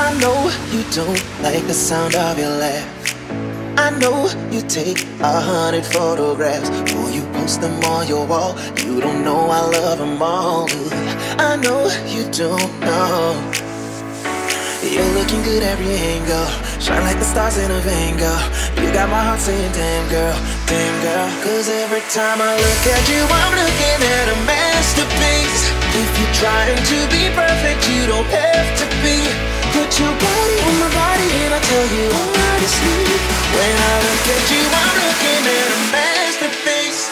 I know you don't like the sound of your laugh. I know you take a hundred photographs before you post them on your wall. You don't know I love them all. I know you don't know. You're looking good every angle, shine like the stars in a vein. You got my heart saying, damn girl, damn girl. Cause every time I look at you, I'm looking at a masterpiece. If you're trying to be perfect, you don't have to be. Put your body on my body and I tell you honestly. When I look at you, I'm looking at a masterpiece.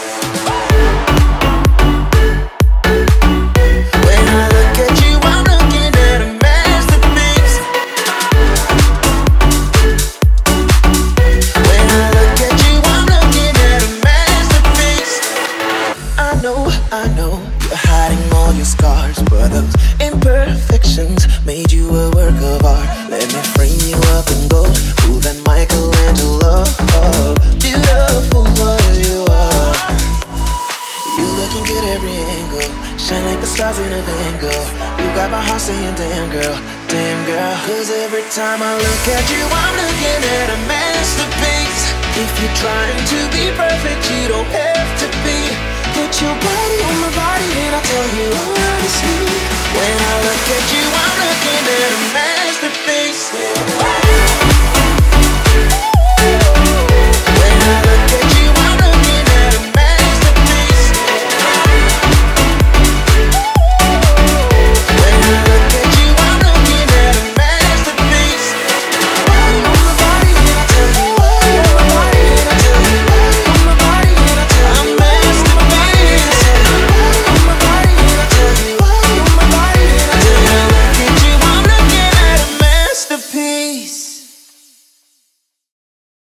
When I look at you, I'm looking at a masterpiece. When I look at you, I'm looking at a masterpiece. I know, I know you're hiding all your scars, but those imperfections shine like the stars in a Van Gogh. You got my heart saying, damn girl, damn girl. Cause every time I look at you, I'm looking at a masterpiece. If you're trying to be perfect,